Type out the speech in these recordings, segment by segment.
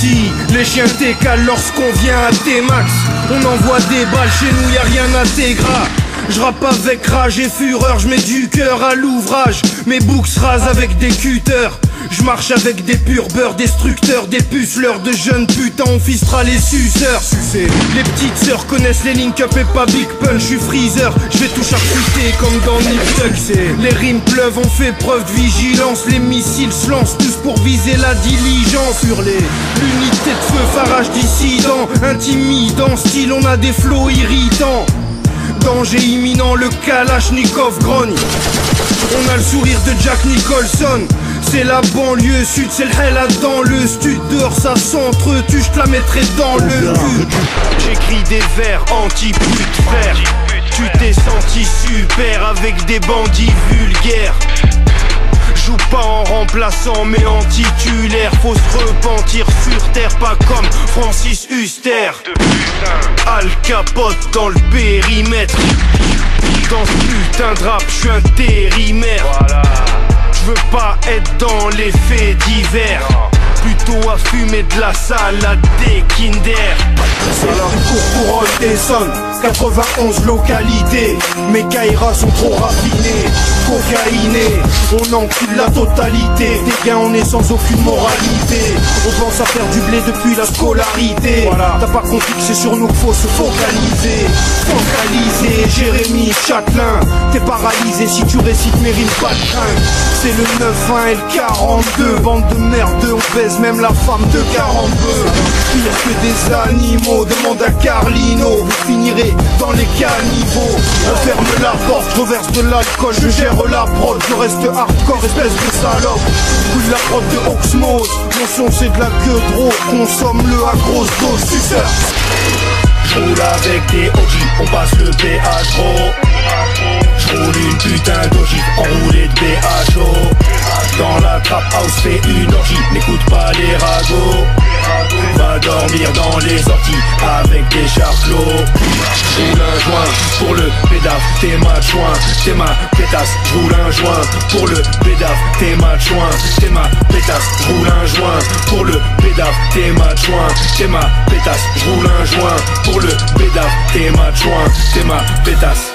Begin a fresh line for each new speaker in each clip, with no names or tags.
Les chiens t'écalent lorsqu'on vient à T-Max. On envoie des balles, chez nous y a rien à Tégra. Je rappe avec rage et fureur, je mets du cœur à l'ouvrage. Mes books rasent avec des cutters. Je marche avec des purs beurres destructeurs, des puceleurs de jeunes putains, on fistera les suceurs. Les petites sœurs connaissent les link-up et pas Big Punch, je suis freezer, je vais tout charcuter comme dans Nip Tuck. Les rimes pleuvent, on fait preuve de vigilance, les missiles se lancent tous pour viser la diligence. Sur les unités de feu, farage dissident, intimidant, style on a des flots irritants. Danger imminent, le Kalachnikov grogne. On a le sourire de Jack Nicholson. C'est la banlieue sud, c'est le hella dans le stud. Dehors ça s'entretue, je te la mettrai dans le cul. J'écris des vers anti-pute. Tu t'es senti super avec des bandits vulgaires. Joue pas en remplaçant mais en titulaire Faut se repentir sur terre Pas comme Francis Huster. Al Capote dans le périmètre. Dans ce putain de rap j'suis un térimère Je veux pas être dans les faits divers Plutôt à fumer de la salade des Kinder. C'est la couronne Essonne 91 localités. Mes Kairas sont trop raffinés Cocaïnés On encule la totalité. Des gains on est sans aucune moralité. On pense à faire du blé depuis la scolarité. T'as pas compris que c'est sur nous qu'il faut se focaliser. Focaliser Jérémy Châtelain. T'es paralysé si tu récites mes rimes pas de C'est le 9-1 et le 42 Bande de merde on baise même la femme de 42 Pire que des animaux Demande à Carlino. Vous finirez dans les caniveaux. On ferme la porte, reverse de l'alcool Je gère la prod, je reste hardcore Espèce de salope. Couille la prod de Oxmose. Mon son c'est de la queue trop Consomme-le à grosse dose Suceur.
J'roule avec des OG, on passe le PH gros J'roule une putain d'ogive enroulée de BHO Dans la trap house fait une orgie, n'écoute pas les ragots dormir dans les orties avec des charclos J'roule un joint pour le pédaf, t'es ma joint, t'es ma pétasse J'roule un joint. Pour le pédaf, t'es ma joint, t'es ma pétasse J'roule un joint. Pour le pédaf, t'es ma joint, t'es ma pétasse J'roule un joint. Pour le pédaf, t'es ma joint, t'es ma pétasse.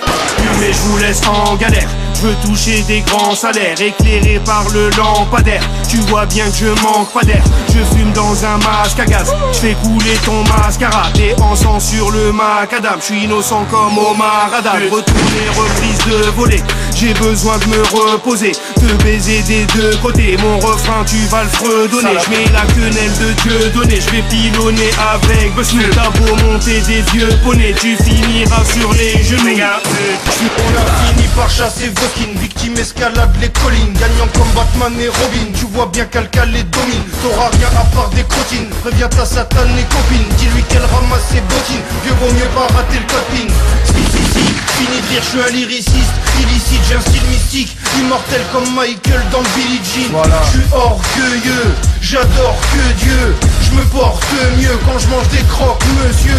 Mais je vous laisse en galère. Je veux toucher des grands salaires, éclairé par le lampadaire. Tu vois bien que je manque pas d'air. Je fume dans un masque à gaz. Je fais couler ton mascara. T'es en sang sur le macadam. Je suis innocent comme Omar Adam. Retourner, reprise de voler. J'ai besoin de me reposer. Te baiser des deux côtés. Mon refrain, tu vas le fredonner. Je mets la quenelle de Dieu donné. Je vais pilonner avec Busneux. T'as beau monter des vieux poneys. Tu finiras sur les genoux. On a fini par chasser Vokin Victime escalade les collines Gagnant comme Batman et Robin Tu vois bien qu'Alcal les domine T'auras rien à part des crottines Préviens ta satanée copine Dis-lui qu'elle ramasse ses bottines Vieux vaut mieux pas rater le copine Si si si Fini de rire, je suis un lyriciste Illicite, j'ai un style mystique Immortel comme Michael dans le Billie Jean. Je suis orgueilleux J'adore que Dieu. Je me porte mieux quand je mange des croques monsieur.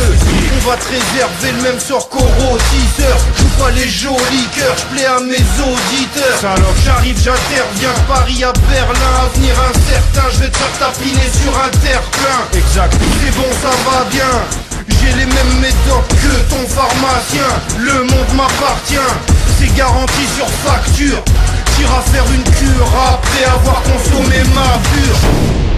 On va te réserver le même sort qu'au rôtisseur. Joue pas les jolis cœurs, je plais à mes auditeurs. J'arrive, j'interviens, Paris à Berlin. Avenir incertain, je vais te faire tapiner sur un terre-plein. Exact. C'est bon, ça va bien j'ai les mêmes méthodes que ton pharmacien. Le monde m'appartient. C'est garanti sur facture. T'iras faire une cure après avoir consommé ma pure